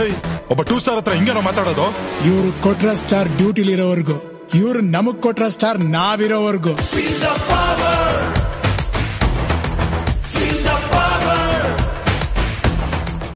ಏಯ್ ಒಬ್ಬ two star ಹತ್ರ ಹಿಂಗೇನೋ ಮಾತಾಡೋದು? ಇವ್ರು ಕೊಟ್ರ ಸ್ಟಾರ್ ಡ್ಯೂಟಿಲಿರೋವರೆಗೂ ಇವ್ರು ನಮಗ್ ಕೊಟ್ರ ಸ್ಟಾರ್ ನಾವಿರೋವರೆಗೂ.